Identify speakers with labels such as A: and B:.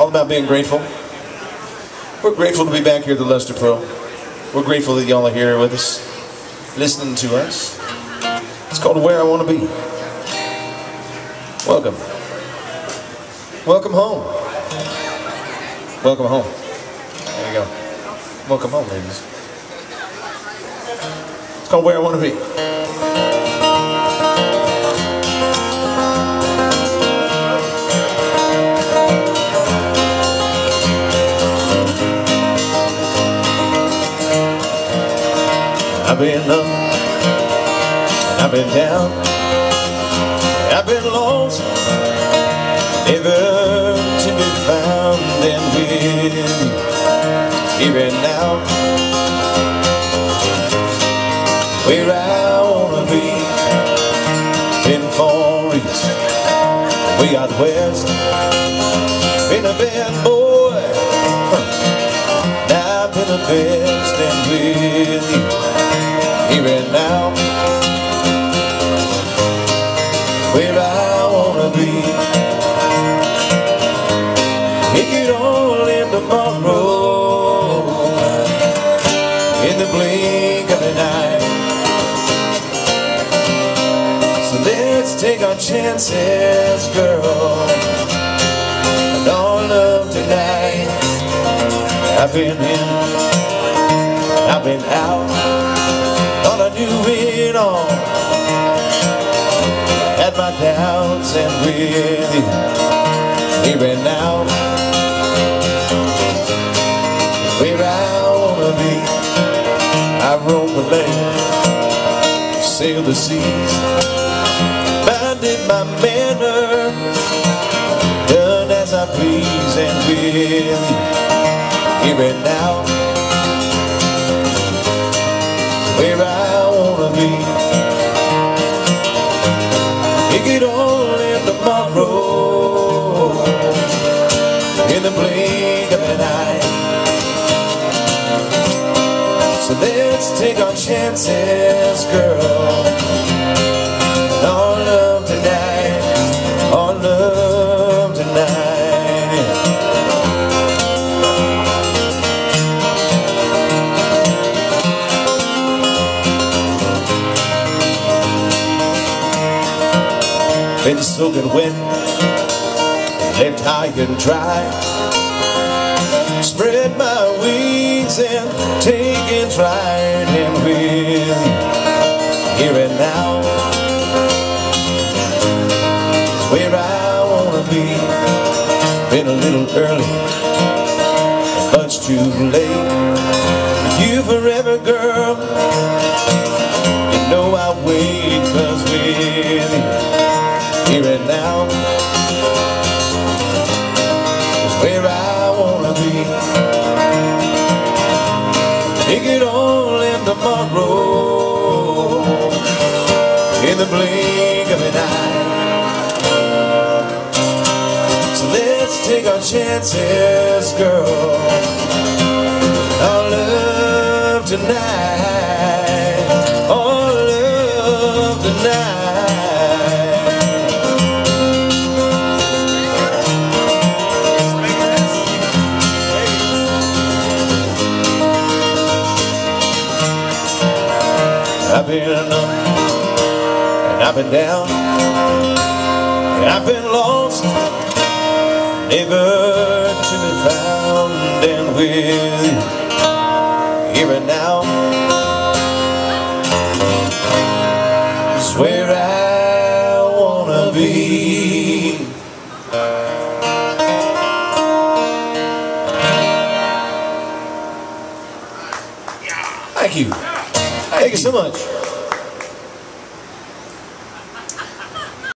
A: all about being grateful. We're grateful to be back here at the Lustre Pearl. We're grateful that y'all are here with us, listening to us. It's called Where I Want to Be. Welcome. Welcome home. Welcome home. There you go. Welcome home, ladies. It's called Where I Want to Be. I've been up and I've been down. I've been lost, never to be found. And you here and now, where I wanna be, been far east, way out west, been a bad boy. Now I've been the best, and with you and now. Where I wanna be. It could all end tomorrow in the blink of an eye. So let's take our chances, girl. And all love tonight I've been in, I've been out knew Had my doubts and Here and now. Where I wanna be I roam the land Sail the seas. Minded my manner Done as I please and Here and now I wanna be. It could all end tomorrow in the blink of an eye. So let's take our chances, girl. Been soaking wet, left high and dry. Spread my wings and taking flight and with here and now. Where I wanna be, been a little early, much too late. You forever, girl. And now is where I wanna be. It all end tomorrow in the blink of an eye. So let's take our chances, girl. Our love tonight, I've been down I've been lost, never to be found. And with here and now is where I wanna be. Thank you. Thank you so much.